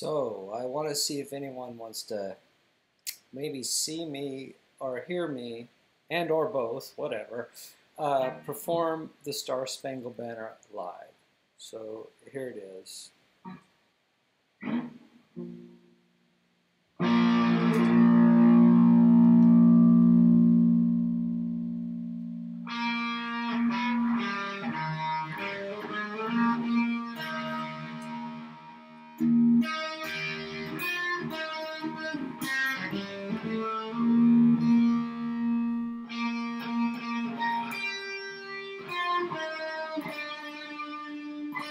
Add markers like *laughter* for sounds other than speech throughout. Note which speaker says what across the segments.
Speaker 1: So I want to see if anyone wants to maybe see me or hear me and or both, whatever, uh, perform the Star Spangled Banner live. So here it is. *clears throat*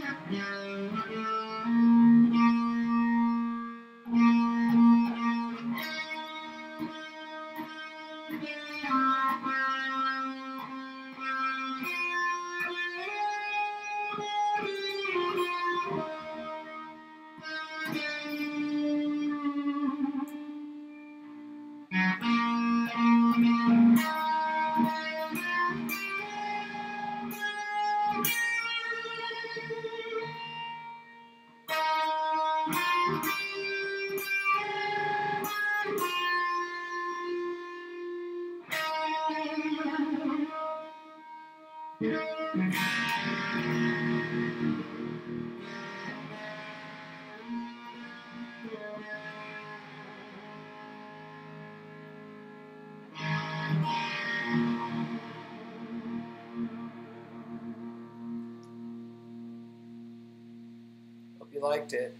Speaker 1: Thank you. Hope you liked it.